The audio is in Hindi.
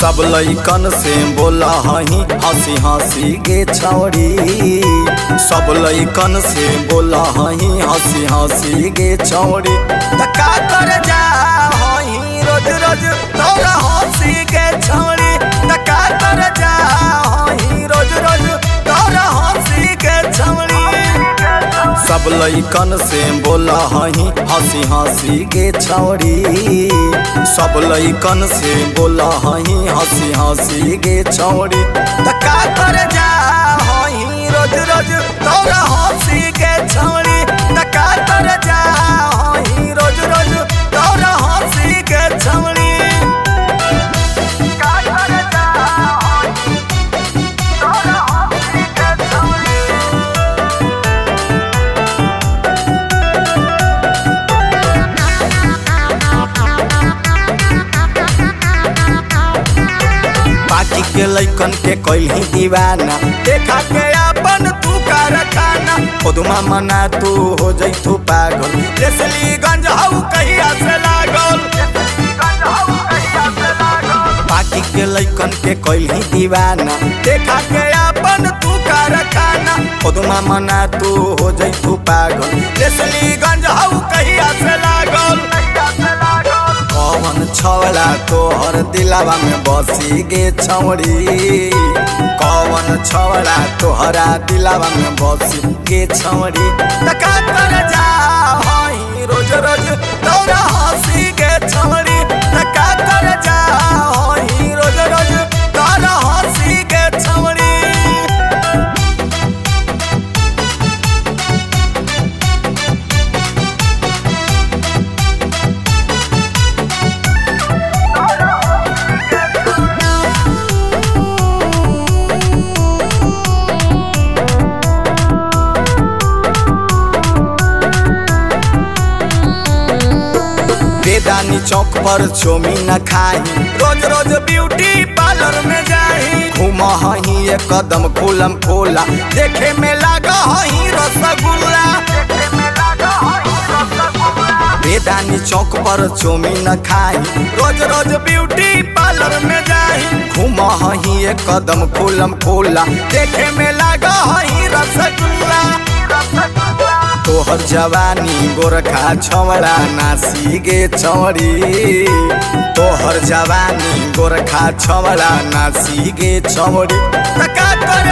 सब लैकन से बोला हही, हँसी हँसी के छौड़ी सब लैकन से बोला हही, हँसी हँसी के छौड़ी त का कर जा हही, रोज रोज तोरा हँसी गे सब लैकन से बोला हही, हँसी हँसी के छौड़ी सब लैकन से बोला हही, हँसी हँसी के छौड़ी का कर जा के लइकन के कैलही दीवाना। देखा के अपन तू कारखाना खुदमा मना तू हो जैतू पागल। लेसलीगंज हऊ कहिया से लागल। बाकी के लइकन के कैलही दीवाना। देखा के अपन तू कारखाना खुदमा मना तू हो जैतू पागल। लेसलीगंज हऊ दिलावा में बसी गे छौड़ी। कौन छवड़ा तोहरा दिलावा में बसी गे छौड़ी बेदानी चौक पर चोमी न खाई। रोज रोज ब्यूटी पार्लर में जाई। घूम हही एक कदम फूलम फूला देखे में लागा हही रसगुल्ला। बेदानी चौक पर चोमी न खाई। रोज रोज ब्यूटी पार्लर में जाई। घूम हही एक कदम फूलम फूला देखे में लागा हही रसगुल्ला। तोहर जवानी गोरखा छवड़ा नासी गे छौड़ी तोहर जवानी गोरखा छवड़ा नासी गे छौड़ी तका कर